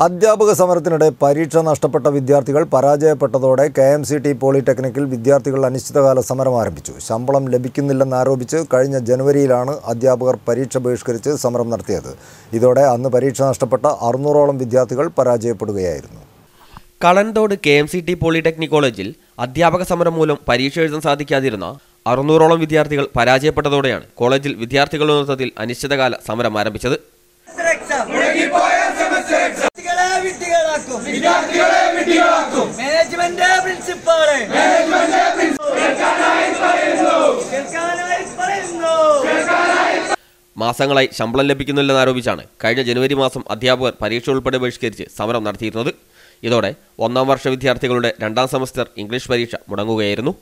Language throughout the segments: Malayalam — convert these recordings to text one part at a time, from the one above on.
അധ്യാപക സമരത്തിനിടെ പരീക്ഷ നഷ്ടപ്പെട്ട വിദ്യാർത്ഥികൾ പരാജയപ്പെട്ടതോടെ കെ എം സി ടി പോളിടെക്നിക്കിൽ വിദ്യാർത്ഥികൾ അനിശ്ചിതകാല സമരം ആരംഭിച്ചു. ശമ്പളം ലഭിക്കുന്നില്ലെന്നാരോപിച്ച് കഴിഞ്ഞ ജനുവരിയിലാണ് അധ്യാപകർ പരീക്ഷ ബഹിഷ്കരിച്ച് സമരം നടത്തിയത്. ഇതോടെ അന്ന് പരീക്ഷ നഷ്ടപ്പെട്ട അറുന്നൂറോളം വിദ്യാർത്ഥികൾ പരാജയപ്പെടുകയായിരുന്നു. Kalanthode K M C T polytechnic കോളേജിൽ അധ്യാപക സമരം മൂലം പരീക്ഷ എഴുതാൻ സാധിക്കാതിരുന്ന അറുന്നൂറോളം വിദ്യാർത്ഥികൾ പരാജയപ്പെട്ടതോടെയാണ് കോളേജിൽ വിദ്യാർത്ഥികളുടെ നേതൃത്വത്തിൽ അനിശ്ചിതകാല സമരം ആരംഭിച്ചത്. പ്രിൻസിപ്പാളെ മാസങ്ങളായി ശമ്പളം ലഭിക്കുന്നില്ലെന്ന് ആരോപിച്ചാണ് കഴിഞ്ഞ ജനുവരി മാസം അധ്യാപകർ പരീക്ഷ ഉൾപ്പെടെ ബഹിഷ്കരിച്ച് സമരം നടത്തിയിരുന്നത്. ഇതോടെ ഒന്നാം വർഷ വിദ്യാർത്ഥികളുടെ രണ്ടാം സെമസ്റ്റർ ഇംഗ്ലീഷ് പരീക്ഷ മുടങ്ങുകയായിരുന്നു.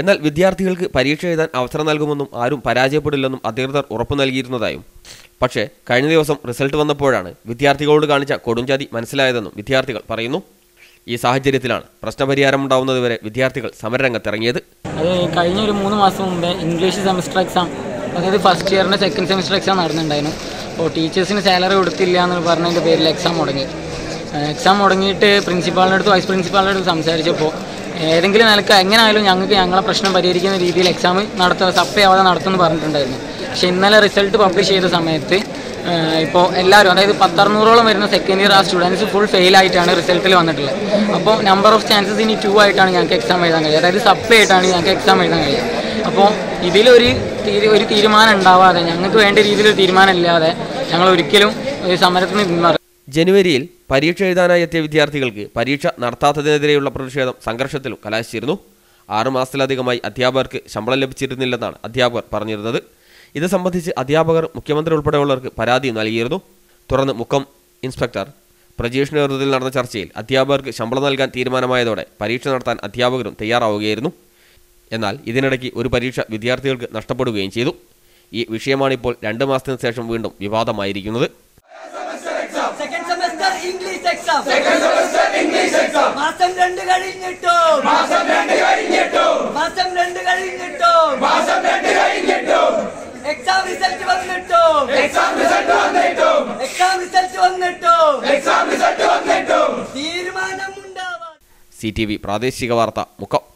എന്നാൽ വിദ്യാർത്ഥികൾക്ക് പരീക്ഷ എഴുതാൻ അവസരം നൽകുമെന്നും ആരും പരാജയപ്പെടില്ലെന്നും അധികൃതർ ഉറപ്പു നൽകിയിരുന്നതായും. പക്ഷേ കഴിഞ്ഞ ദിവസം റിസൾട്ട് വന്നപ്പോഴാണ് വിദ്യാർത്ഥികളോട് കാണിച്ച കൊടുംചാതി മനസ്സിലായതെന്നും വിദ്യാർത്ഥികൾ പറയുന്നു. ഈ സാഹചര്യത്തിലാണ് പ്രശ്നപരിഹാരം ഉണ്ടാവുന്നതുവരെ വിദ്യാർത്ഥികൾ സമരരംഗത്തിറങ്ങിയത്. അത് കഴിഞ്ഞ ഒരു മൂന്ന് മാസം മുമ്പേ ഇംഗ്ലീഷ് സെമിസ്റ്റർ എക്സാം അതായത് ഫസ്റ്റ് ഇയറിന്റെ സെക്കൻഡ് സെമിസ്റ്റർ എക്സാം നടന്നിട്ടുണ്ടായിരുന്നു. അപ്പോൾ ടീച്ചേഴ്സിന് സാലറി കൊടുത്തില്ല എന്ന് പറഞ്ഞതിന്റെ പേരിൽ എക്സാം മുടങ്ങി. എക്സാം മുടങ്ങിയിട്ട് പ്രിൻസിപ്പാളിന്റെ അടുത്ത് വൈസ് പ്രിൻസിപ്പാളിന്റെ അടുത്ത് സംസാരിച്ചപ്പോൾ ഏതെങ്കിലും നിലയ്ക്ക് എങ്ങനെയായാലും ഞങ്ങൾക്ക് ഞങ്ങളെ പ്രശ്നം പരിഹരിക്കുന്ന രീതിയിൽ എക്സാം നടത്തുക സപ്ലൈ ആവാതെ നടത്തുമെന്ന് പറഞ്ഞിട്ടുണ്ടായിരുന്നു. പക്ഷേ ഇന്നലെ റിസൾട്ട് പബ്ലിഷ് ചെയ്ത സമയത്ത് ഇപ്പോൾ എല്ലാവരും അതായത് പത്തറുന്നൂറോളം വരുന്ന സെക്കൻഡ് ഇയർ ആ സ്റ്റുഡൻസ് ഫുൾ ഫെയിൽ ആയിട്ടാണ് റിസൾട്ടിൽ വന്നിട്ടുള്ളത്. അപ്പോൾ നമ്പർ ഓഫ് ചാൻസസ് ഇനി ടു ആയിട്ടാണ് ഞങ്ങൾക്ക് എക്സാം എഴുതാൻ കഴിയുക. അതായത് സപ്ലൈ ആയിട്ടാണ് ഞങ്ങൾക്ക് എക്സാം എഴുതാൻ കഴിയുക. അപ്പോൾ ഇതിലൊരു തീരു ഒരു തീരുമാനം ഉണ്ടാവാതെ ഞങ്ങൾക്ക് വേണ്ട രീതിയിൽ ഒരു തീരുമാനം ഇല്ലാതെ ഞങ്ങൾ ഒരിക്കലും ഒരു സമരത്തിന് പിന്മാറും ജനുവരിയിൽ പരീക്ഷ എഴുതാനായി എത്തിയ വിദ്യാർത്ഥികൾക്ക് പരീക്ഷ നടത്താത്തതിനെതിരെയുള്ള പ്രതിഷേധം സംഘർഷത്തിലും കലാശിച്ചിരുന്നു. ആറുമാസത്തിലധികമായി അധ്യാപകർക്ക് ശമ്പളം ലഭിച്ചിരുന്നില്ലെന്നാണ് അധ്യാപകർ പറഞ്ഞിരുന്നത്. ഇത് സംബന്ധിച്ച് അധ്യാപകർ മുഖ്യമന്ത്രി ഉൾപ്പെടെയുള്ളവർക്ക് പരാതി നൽകിയിരുന്നു. തുടർന്ന് മുഖം ഇൻസ്പെക്ടർ പ്രജീഷിന്റെ നേതൃത്വത്തിൽ നടന്ന ചർച്ചയിൽ അധ്യാപകർക്ക് ശമ്പളം നൽകാൻ തീരുമാനമായതോടെ പരീക്ഷ നടത്താൻ അധ്യാപകരും തയ്യാറാവുകയായിരുന്നു. എന്നാൽ ഇതിനിടയ്ക്ക് ഒരു പരീക്ഷ വിദ്യാർത്ഥികൾക്ക് നഷ്ടപ്പെടുകയും ചെയ്തു. ഈ വിഷയമാണിപ്പോൾ രണ്ട് മാസത്തിന് ശേഷം വീണ്ടും വിവാദമായിരിക്കുന്നത്. മാസം രണ്ട് കഴിഞ്ഞിട്ടോ മാസം രണ്ട് കഴിഞ്ഞിട്ടോ മാസം രണ്ട് കഴിഞ്ഞിട്ടോ എക്സാം റിസൾട്ട് വന്നിട്ടോ എക്സാം റിസൾട്ട് വന്നിട്ടും. എക്സാം റിസൾട്ട് വന്നിട്ടും. എക്സാം റിസൾട്ട് വന്നിട്ടും. തീരുമാനം ഉണ്ടാവാ സി ടി വി പ്രാദേശിക വാർത്ത മുക്കം.